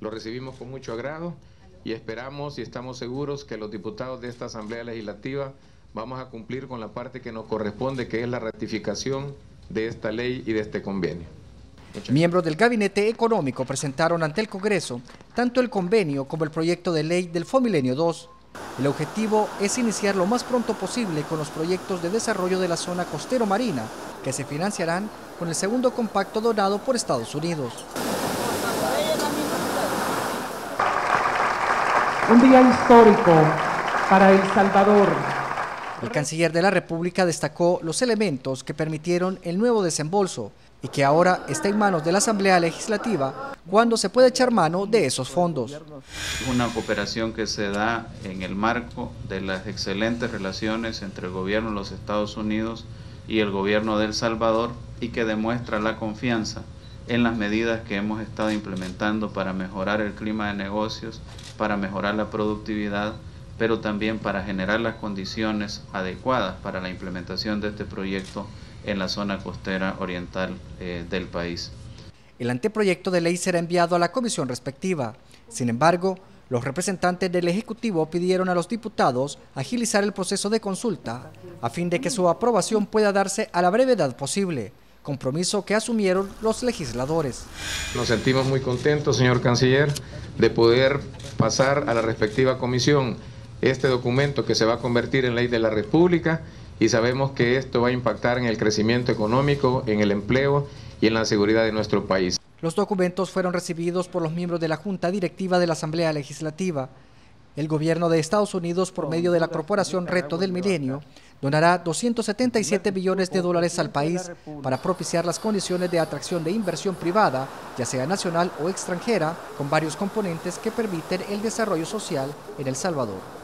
lo recibimos con mucho agrado y esperamos y estamos seguros que los diputados de esta Asamblea Legislativa vamos a cumplir con la parte que nos corresponde, que es la ratificación de esta ley y de este convenio. Miembros del Gabinete Económico presentaron ante el Congreso tanto el convenio como el proyecto de ley del Fomilenio 2. El objetivo es iniciar lo más pronto posible con los proyectos de desarrollo de la zona costero-marina, que se financiarán con el segundo compacto donado por Estados Unidos. Un día histórico para El Salvador. El canciller de la República destacó los elementos que permitieron el nuevo desembolso y que ahora está en manos de la Asamblea Legislativa cuando se puede echar mano de esos fondos. Una cooperación que se da en el marco de las excelentes relaciones entre el gobierno de los Estados Unidos y el gobierno de El Salvador y que demuestra la confianza en las medidas que hemos estado implementando para mejorar el clima de negocios, para mejorar la productividad, pero también para generar las condiciones adecuadas para la implementación de este proyecto en la zona costera oriental eh, del país. El anteproyecto de ley será enviado a la comisión respectiva. Sin embargo, los representantes del Ejecutivo pidieron a los diputados agilizar el proceso de consulta a fin de que su aprobación pueda darse a la brevedad posible, compromiso que asumieron los legisladores. Nos sentimos muy contentos, señor canciller, de poder pasar a la respectiva comisión este documento que se va a convertir en ley de la República y sabemos que esto va a impactar en el crecimiento económico, en el empleo y en la seguridad de nuestro país. Los documentos fueron recibidos por los miembros de la Junta Directiva de la Asamblea Legislativa. El gobierno de Estados Unidos, por medio de la Corporación Reto del Milenio, donará 277 billones de dólares al país para propiciar las condiciones de atracción de inversión privada, ya sea nacional o extranjera, con varios componentes que permiten el desarrollo social en El Salvador.